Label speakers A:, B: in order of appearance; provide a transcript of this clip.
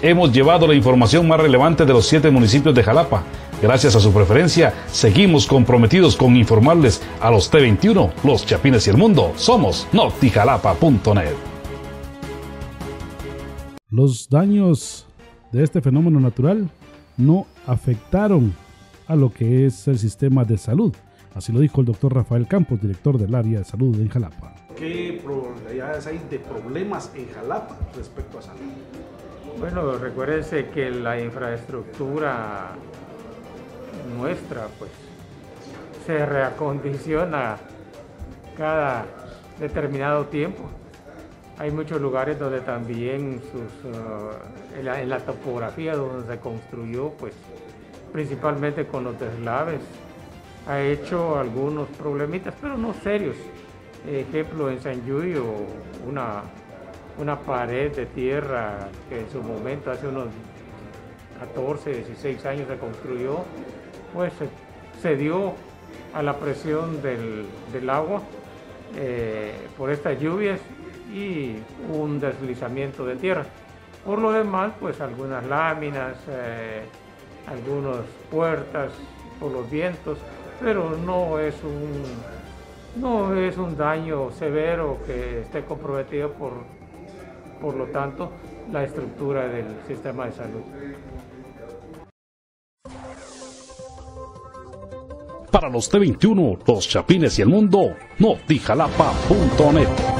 A: Hemos llevado la información más relevante de los siete municipios de Jalapa. Gracias a su preferencia, seguimos comprometidos con informarles a los T21, los Chapines y el mundo. Somos notijalapa.net.
B: Los daños de este fenómeno natural no afectaron a lo que es el sistema de salud. Así lo dijo el doctor Rafael Campos, director del área de salud en Jalapa.
C: ¿Qué probabilidades hay de problemas en Jalapa respecto a salud?
D: Bueno, recuérdense que la infraestructura nuestra pues se reacondiciona cada determinado tiempo. Hay muchos lugares donde también sus, uh, en, la, topografía donde se construyó, pues principalmente con los deslaves, ha hecho algunos problemitas, pero no serios. Ejemplo, en San Yuyo, una una pared de tierra que en su momento, hace unos 14, 16 años se construyó, pues se, dio a la presión del, agua eh, por estas lluvias y un deslizamiento de tierra. Por lo demás, pues algunas láminas, eh, algunas puertas por los vientos, pero no es un no es un daño severo que esté comprometido por por lo tanto, la estructura del sistema de salud.
A: Para los T21, los Chapines y el mundo, notijalapa.net.